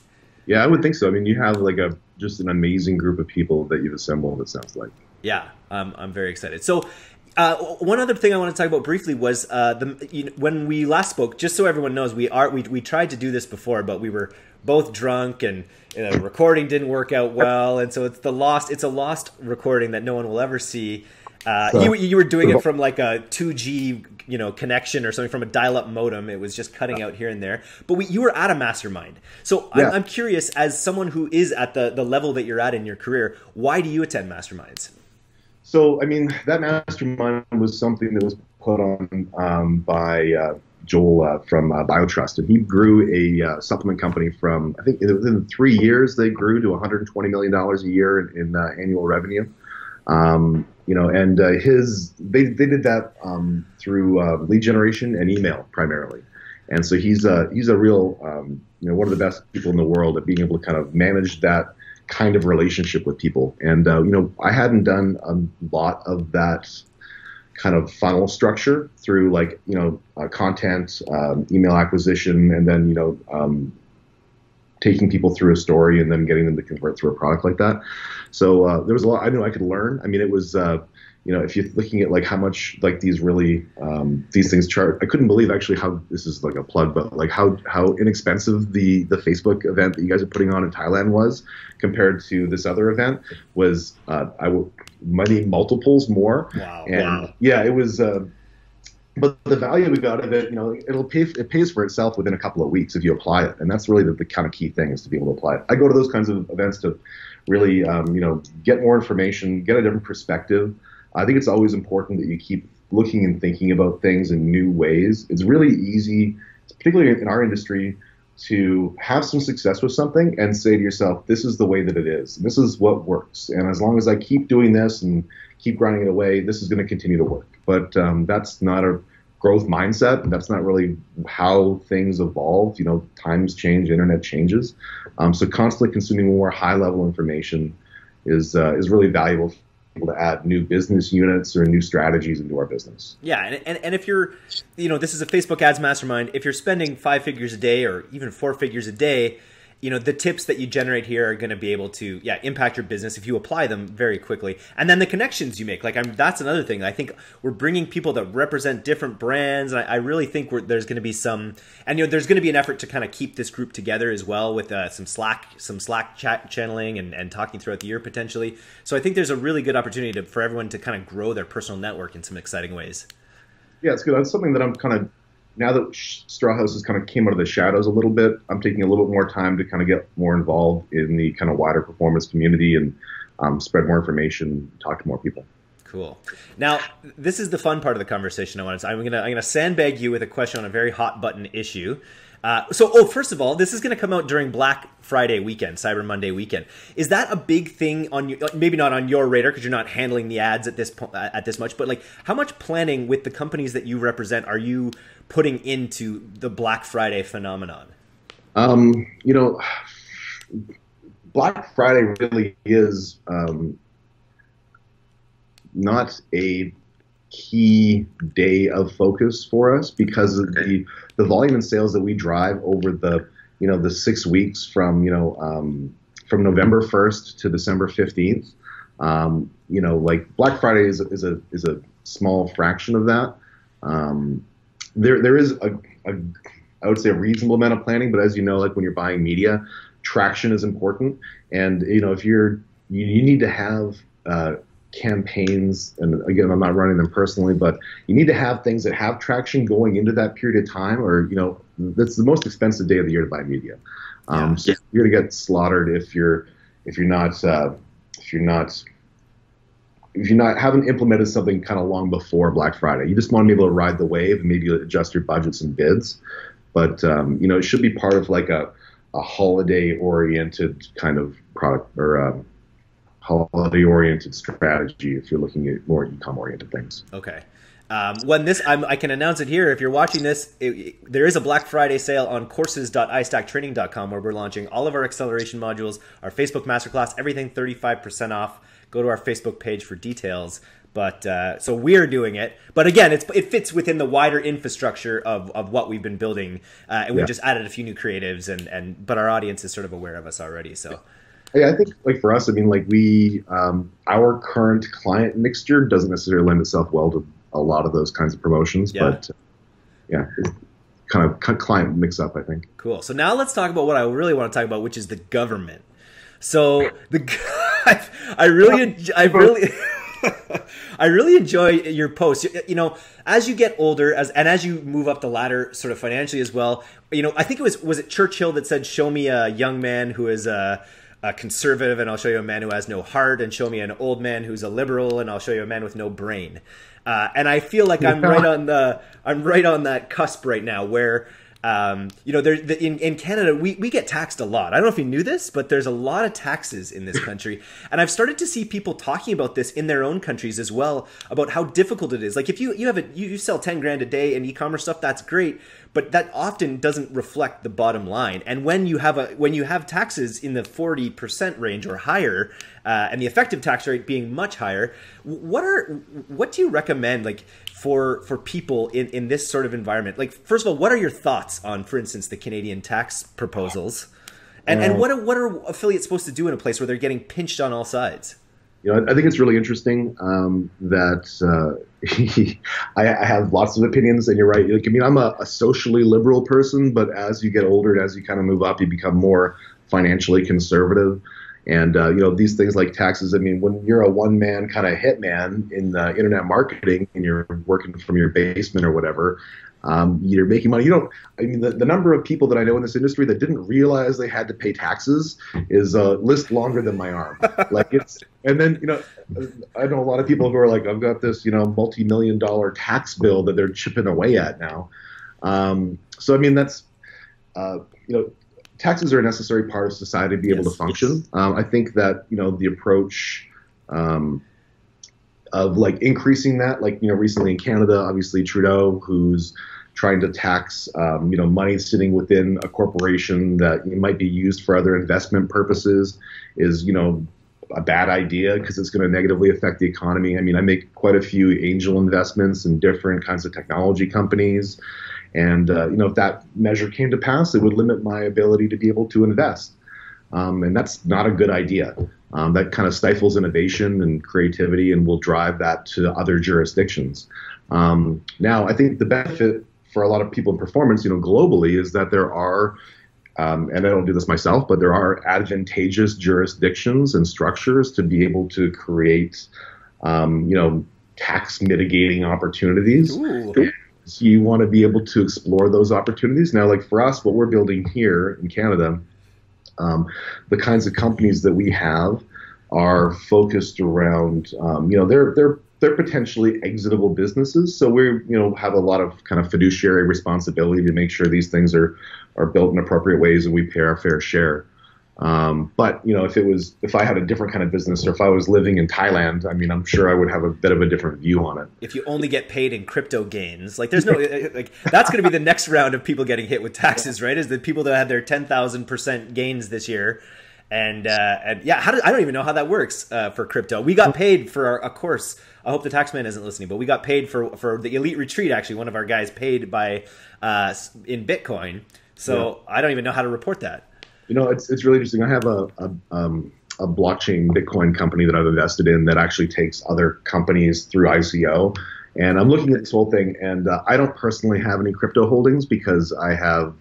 Yeah, I would think so. I mean, you have like a just an amazing group of people that you've assembled. It sounds like. Yeah, um, I'm very excited. So, uh, one other thing I want to talk about briefly was uh, the you know, when we last spoke. Just so everyone knows, we are we we tried to do this before, but we were both drunk and you know, recording didn't work out well, and so it's the lost. It's a lost recording that no one will ever see. Uh, so, you, you were doing it from like a 2G you know connection or something from a dial-up modem. It was just cutting out here and there. But we, you were at a mastermind, so yeah. I'm, I'm curious, as someone who is at the the level that you're at in your career, why do you attend masterminds? So, I mean, that mastermind was something that was put on um, by uh, Joel uh, from uh, BioTrust, and he grew a uh, supplement company from I think within three years they grew to 120 million dollars a year in, in uh, annual revenue. Um, you know, and uh, his they they did that um, through lead generation and email primarily, and so he's a he's a real um, you know one of the best people in the world at being able to kind of manage that kind of relationship with people. And uh, you know, I hadn't done a lot of that kind of funnel structure through like you know uh, content, um, email acquisition, and then you know um, taking people through a story and then getting them to convert through a product like that. So uh, there was a lot I knew I could learn. I mean, it was uh, you know, if you're looking at like how much like these really um, these things chart, I couldn't believe actually how this is like a plug, but like how how inexpensive the the Facebook event that you guys are putting on in Thailand was compared to this other event was uh, I money multiples more. Wow. And wow. yeah, it was. Uh, but the value we got of it, you know, it'll pay. It pays for itself within a couple of weeks if you apply it, and that's really the, the kind of key thing is to be able to apply it. I go to those kinds of events to really, um, you know, get more information, get a different perspective. I think it's always important that you keep looking and thinking about things in new ways. It's really easy, particularly in our industry, to have some success with something and say to yourself, this is the way that it is. This is what works. And as long as I keep doing this and keep grinding it away, this is going to continue to work. But um, that's not a growth mindset. That's not really how things evolve. You know, times change, internet changes. Um, so constantly consuming more high level information is uh, is really valuable able to add new business units or new strategies into our business. Yeah, and, and, and if you're, you know, this is a Facebook ads mastermind, if you're spending five figures a day or even four figures a day, you know the tips that you generate here are going to be able to yeah impact your business if you apply them very quickly. And then the connections you make like I'm, that's another thing. I think we're bringing people that represent different brands and i, I really think there's going to be some and you know there's going to be an effort to kind of keep this group together as well with uh, some slack some slack chat channeling and, and talking throughout the year potentially. So i think there's a really good opportunity to, for everyone to kind of grow their personal network in some exciting ways. Yeah it's good. That's something that i'm kind of now that Strawhouse has kind of came out of the shadows a little bit, I'm taking a little bit more time to kind of get more involved in the kind of wider performance community and um, spread more information, talk to more people. Cool. Now, this is the fun part of the conversation. I want to. I'm gonna. I'm gonna sandbag you with a question on a very hot button issue. Uh, so, oh, first of all, this is going to come out during Black Friday weekend, Cyber Monday weekend. Is that a big thing on you? Maybe not on your radar because you're not handling the ads at this po- at this much. But like, how much planning with the companies that you represent are you putting into the Black Friday phenomenon? Um, you know, Black Friday really is um, not a key day of focus for us because of the the volume in sales that we drive over the you know the six weeks from you know um, from November 1st to December 15th. Um, you know, like Black Friday is, is a is a small fraction of that. Um, there there is a, a I would say a reasonable amount of planning, but as you know, like when you're buying media, traction is important, and you know if you're you, you need to have uh, campaigns, and again, I'm not running them personally, but you need to have things that have traction going into that period of time, or you know, that's the most expensive day of the year to buy media. Um, yeah. So you're gonna get slaughtered if you're if you're not uh, if you're not if you not haven't implemented something kind of long before Black Friday. You just want to be able to ride the wave and maybe adjust your budgets and bids. But um, you know, it should be part of like a a holiday oriented kind of product or um, holiday oriented strategy if you're looking at more e-com oriented things. Okay. Um, when this, I'm, i can announce it here. If you're watching this, it, it, there is a Black Friday sale on courses.istacktraining.com where we're launching all of our acceleration modules, our Facebook masterclass, everything 35% off. Go to our Facebook page for details. But uh, so we're doing it. But again, it's, it fits within the wider infrastructure of, of what we've been building, uh, and we yeah. just added a few new creatives, and, and but our audience is sort of aware of us already. So yeah, I think like for us, I mean, like we, um, our current client mixture doesn't necessarily lend itself well to a lot of those kinds of promotions, yeah. but yeah, kind of client mix up, I think. Cool. So now let's talk about what I really want to talk about, which is the government. So the, I really, I really. I really enjoy your posts. You know, as you get older, as and as you move up the ladder, sort of financially as well. You know, I think it was was it Churchill that said, "Show me a young man who is a." A conservative and I'll show you a man who has no heart, and show me an old man who's a liberal and I'll show you a man with no brain. Uh, and I feel like I'm right on the I'm right on that cusp right now where um, you know, there the, in in Canada we we get taxed a lot. I don't know if you knew this, but there's a lot of taxes in this country, and I've started to see people talking about this in their own countries as well about how difficult it is. Like if you you have a you, you sell ten grand a day in e-commerce stuff, that's great, but that often doesn't reflect the bottom line. And when you have a when you have taxes in the forty percent range or higher, uh, and the effective tax rate being much higher, what are what do you recommend like for for people in in this sort of environment? Like first of all, what are your thoughts on, for instance, the Canadian tax proposals? And, and what are, what are affiliates supposed to do in a place where they're getting pinched on all sides? you know, I think it's really interesting um, that uh, I, I, have lots of opinions, and you're right. Like, I mean, I'm a, a, socially liberal person, but as you get older and as you kind of move up, you become more financially conservative. And uh, you know, these things like taxes. I mean, when you're a one-man kind of hitman in uh, internet marketing and you're working from your basement or whatever, um, you're making money. You don't. I mean, the, the number of people that I know in this industry that didn't realize they had to pay taxes is a list longer than my arm. like it's, and then you know, I know a lot of people who are like, I've got this, you know, multi-million dollar tax bill that they're chipping away at now. Um, so I mean, that's, uh, you know, taxes are a necessary part of society to be yes. able to function. Um, I think that you know the approach. Um, of like increasing that, like you know, recently in Canada, obviously Trudeau, who's trying to tax um, you know money sitting within a corporation that might be used for other investment purposes is you know a bad idea because it's going to negatively affect the economy. I mean, I make quite a few angel investments in different kinds of technology companies. And, uh, you know, if that measure came to pass, it would limit my ability to be able to invest. Um, and that's not a good idea. Um, that kind of stifles innovation and creativity and will drive that to other jurisdictions. Um, now, I think the benefit for a lot of people in performance, you know, globally, is that there are, um, and I don't do this myself, but there are advantageous jurisdictions and structures to be able to create, um, you know, tax mitigating opportunities. So you want to be able to explore those opportunities. Now, like for us, what we're building here in Canada um, the kinds of companies that we have are focused around, um, you know, they're they're they're potentially exitable businesses. So we, you know, have a lot of kind of fiduciary responsibility to make sure these things are are built in appropriate ways and we pay our fair share. Um, but you know, if it was, if I had a different kind of business, or if I was living in Thailand, I mean, I'm sure I would have a bit of a different view on it. If you only get paid in crypto gains, like there's no, like that's going to be the next round of people getting hit with taxes, right? Is the people that had their ten thousand percent gains this year, and uh, and yeah, how do, I don't even know how that works uh, for crypto. We got paid for our, a course. I hope the taxman isn't listening, but we got paid for for the elite retreat. Actually, one of our guys paid by uh, in Bitcoin. So yeah. I don't even know how to report that. You know, it's it's really interesting. I have a a, um, a blockchain Bitcoin company that I've invested in that actually takes other companies through ICO. And I'm looking at this whole thing, and uh, I don't personally have any crypto holdings because I have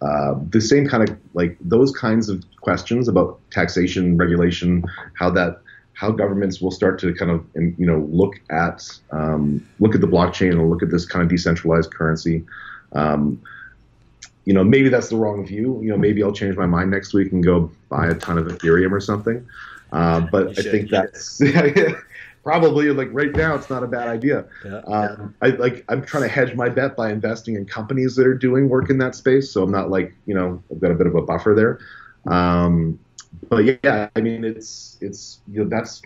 uh, the same kind of like those kinds of questions about taxation, regulation, how that how governments will start to kind of you know look at um, look at the blockchain and look at this kind of decentralized currency. Um, you know, maybe that's the wrong view. You know, maybe I'll change my mind next week and go buy a ton of Ethereum or something. Uh, but I think that's probably like right now it's not a bad idea. Yeah. Um, I like I'm trying to hedge my bet by investing in companies that are doing work in that space. So I'm not like you know I've got a bit of a buffer there. Um, but yeah, I mean it's it's you know that's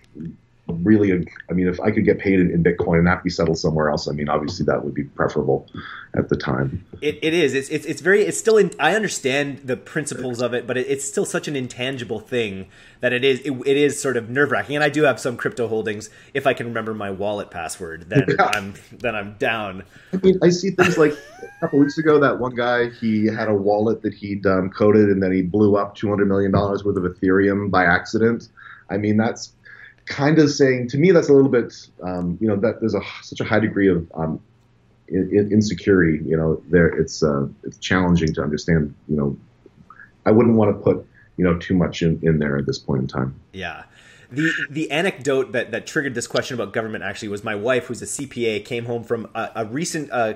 really, I mean, if I could get paid in, in, Bitcoin and not be settled somewhere else, I mean, obviously that would be preferable at the time. It, it is. It's, it's, it's very, it's still, in, I understand the principles of it, but it, it's still such an intangible thing that it is, it, it is sort of nerve wracking. And I do have some crypto holdings. If I can remember my wallet password, then yeah. I'm, then I'm down. I mean, I see things like a couple weeks ago, that one guy, he had a wallet that he'd um, coded and then he blew up $200 million worth of Ethereum by accident. I mean, that's kind of saying to me that's a little bit um, you know that there's a such a high degree of um, in, insecurity you know there it's uh, it's challenging to understand you know. I wouldn't want to put you know too much in, in there at this point in time. Yeah. The the anecdote that, that triggered this question about government actually was my wife who's a CPA came home from a, a recent uh,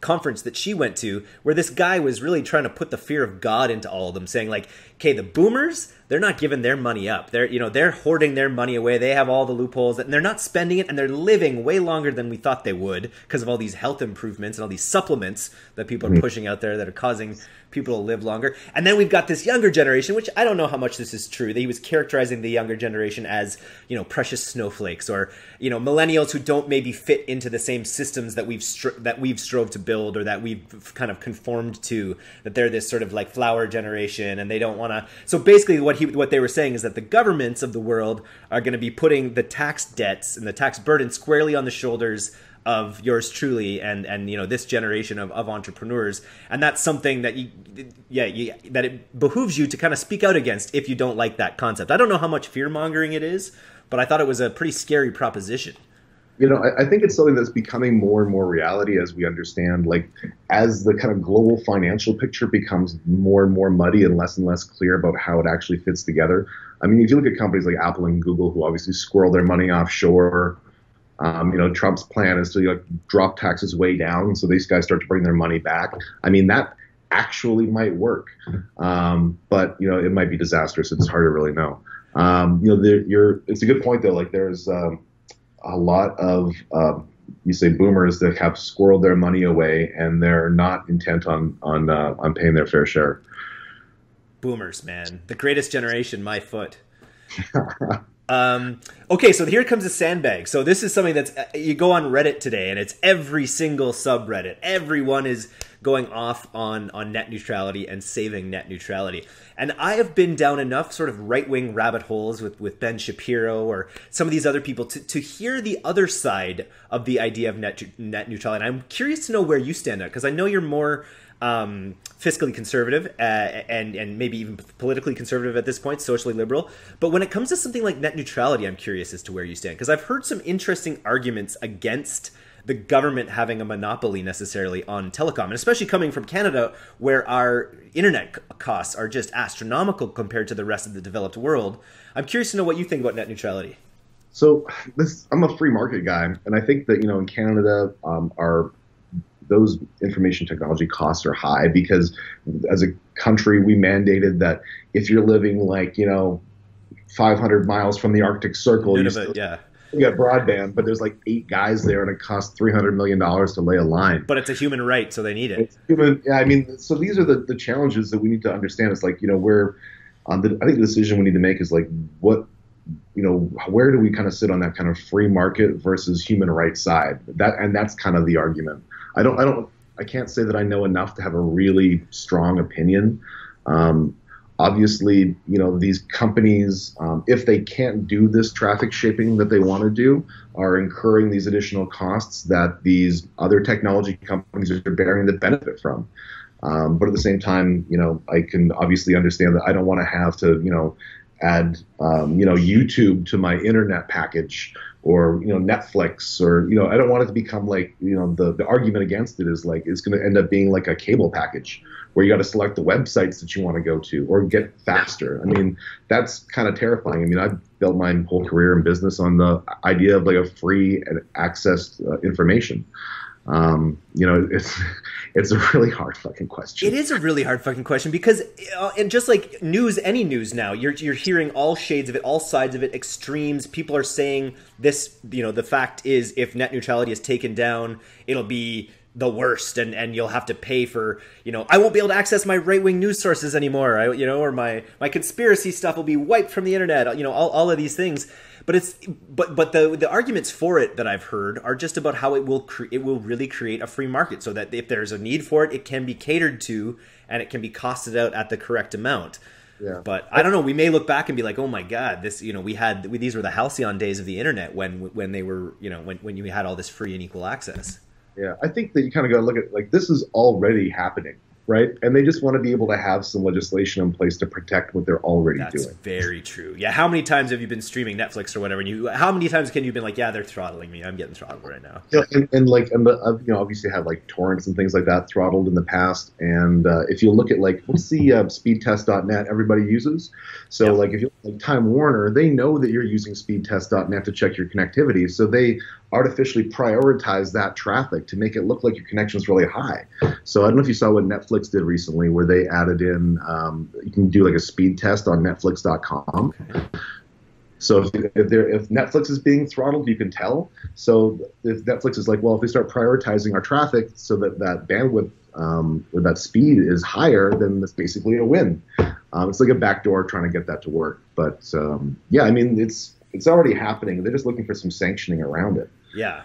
conference that she went to where this guy was really trying to put the fear of God into all of them, saying like, okay, the boomers, they're not giving their money up. They're, you know, they're hoarding their money away. They have all the loopholes and they're not spending it and they're living way longer than we thought they would because of all these health improvements and all these supplements that people are mm-hmm. pushing out there that are causing people to live longer. And then we've got this younger generation, which I don't know how much this is true. That he was characterizing the younger generation as, you know, precious snowflakes or, you know, millennials who don't maybe fit into the same systems that we've that we've strove to build or that we've kind of conformed to. That they're this sort of like flower generation and they don't want So basically, what he what they were saying is that the governments of the world are going to be putting the tax debts and the tax burden squarely on the shoulders of yours truly and and you know this generation of, of entrepreneurs. And that's something that you yeah you, that it behooves you to kind of speak out against if you don't like that concept. I don't know how much fear mongering it is but i thought it was a pretty scary proposition you know I, I think it's something that's becoming more and more reality as we understand like as the kind of global financial picture becomes more and more muddy and less and less clear about how it actually fits together i mean if you look at companies like apple and google who obviously squirrel their money offshore um, you know, Trump's plan is to like drop taxes way down, so these guys start to bring their money back. I mean, that actually might work, um, but you know, it might be disastrous. It's hard to really know. Um, you know, you're, it's a good point though. Like, there's um, a lot of uh, you say boomers that have squirreled their money away, and they're not intent on on uh, on paying their fair share. Boomers, man, the greatest generation. My foot. Um, okay, so here comes a sandbag. So this is something that's uh, you go on Reddit today, and it's every single subreddit. Everyone is going off on on net neutrality and saving net neutrality. And I have been down enough sort of right wing rabbit holes with, with Ben Shapiro or some of these other people to, to hear the other side of the idea of net net neutrality. And I'm curious to know where you stand at because I know you're more um, fiscally conservative uh, and and maybe even politically conservative at this point, socially liberal. But when it comes to something like net neutrality, I'm curious as to where you stand because I've heard some interesting arguments against the government having a monopoly necessarily on telecom, and especially coming from Canada, where our internet costs are just astronomical compared to the rest of the developed world. I'm curious to know what you think about net neutrality. So this, I'm a free market guy, and I think that you know in Canada, um, our those information technology costs are high because as a country we mandated that if you're living like you know 500 miles from the Arctic Circle, None you still yeah. You got broadband, but there's like eight guys there, and it costs 300 million dollars to lay a line. But it's a human right, so they need it. It's human, yeah, I mean, so these are the, the challenges that we need to understand. It's like you know where, um, the, I think the decision we need to make is like what, you know, where do we kind of sit on that kind of free market versus human rights side? That and that's kind of the argument. I don't, I don't, I can't say that I know enough to have a really strong opinion. Um, obviously, you know, these companies, um, if they can't do this traffic shaping that they want to do, are incurring these additional costs that these other technology companies are bearing the benefit from. Um, but at the same time, you know, I can obviously understand that I don't want to have to, you know, add, um, you know, YouTube to my internet package or, you know, Netflix or, you know, I don't want it to become like, you know, the, the argument against it is like, it's going to end up being like a cable package where you got to select the websites that you want to go to or get faster. I mean, that's kind of terrifying. I mean, I've built my whole career in business on the idea of like a free and accessed uh, information. Um, you know, it's it's a really hard fucking question. It is a really hard fucking question because, uh, and just like news, any news now, you're you're hearing all shades of it, all sides of it, extremes. People are saying this. You know, the fact is, if net neutrality is taken down, it'll be the worst and and you'll have to pay for you know I won't be able to access my right wing news sources anymore I you know or my my conspiracy stuff will be wiped from the internet you know all, all of these things but it's but but the the arguments for it that I've heard are just about how it will cre- it will really create a free market so that if there's a need for it it can be catered to and it can be costed out at the correct amount Yeah. but I don't know. We may look back and be like, "Oh my God, this you know we had we, these were the halcyon days of the internet when when they were you know when when you had all this free and equal access." Yeah, I think that you kind of got to look at like this is already happening, right? And they just want to be able to have some legislation in place to protect what they're already That's doing. very true. Yeah, how many times have you been streaming Netflix or whatever? And you, how many times can you been like, "Yeah, they're throttling me. I'm getting throttled right now." Yeah, and, and like and the, uh, you know obviously have like torrents and things like that throttled in the past. And uh, if you look at like what's the uh, speedtest.net everybody uses, so Yeah. like if you like Time Warner, they know that you're using speedtest.net to check your connectivity, so they artificially prioritize that traffic to make it look like your connection's really high. So I don't know if you saw what Netflix did recently, where they added in um, you can do like a speed test on Netflix.com. So if, if, if Netflix is being throttled, you can tell. So if Netflix is like, well, if we start prioritizing our traffic so that that bandwidth um, or that speed is higher, then that's basically a win. Um, it's like a backdoor trying to get that to work. But um, yeah, I mean, it's it's already happening. They're just looking for some sanctioning around it. Yeah.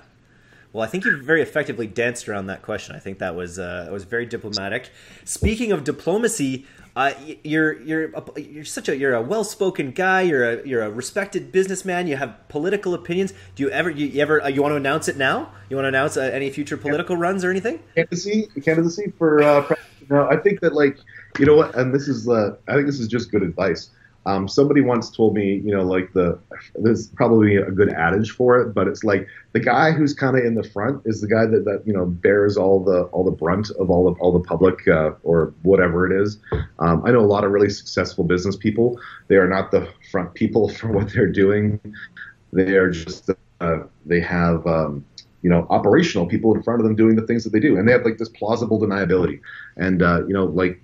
Well, I think you very effectively danced around that question. I think that was uh, that was very diplomatic. Speaking of diplomacy, uh, you're you're a, you're such a you're a well spoken guy. You're a you're a respected businessman. You have political opinions. Do you ever you, you ever uh, you want to announce it now? You want to announce uh, any future political runs or anything? candidacy candidacy for uh. No, I think that like you know what, and this is uh, I think this is just good advice. Um, somebody once told me, you know, like the there's probably a good adage for it, but it's like the guy who's kind of in the front is the guy that, that you know bears all the all the brunt of all of all the public uh, or whatever it is. Um, I know a lot of really successful business people. They are not the front people for what they're doing. They are just uh, they have um, you know operational people in front of them doing the things that they do, and they have like this plausible deniability. And uh, you know like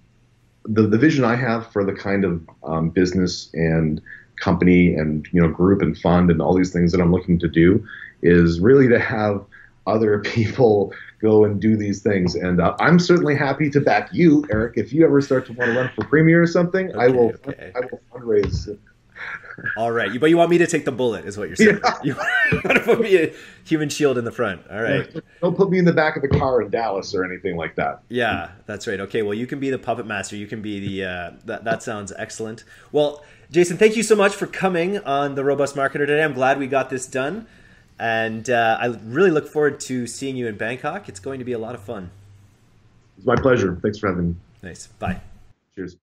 the the vision I have for the kind of um, business and company and you know group and fund and all these things that I'm looking to do is really to have other people go and do these things. And uh, I'm certainly happy to back you, Eric. If you ever start to want to run for premier or something, I will okay. I will fundraise All right, but you want me to take the bullet, is what you're saying. Yeah. You want to put me a human shield in the front. All right. Don't put me in the back of the car in Dallas or anything like that. Yeah, that's right. Okay, well, you can be the puppet master. You can be the. Uh, that that sounds excellent. Well, Jason, thank you so much for coming on the Robust Marketer today. I'm glad we got this done, and uh, I really look forward to seeing you in Bangkok. It's going to be a lot of fun. It's my pleasure. Thanks for having me. Nice. Bye. Cheers.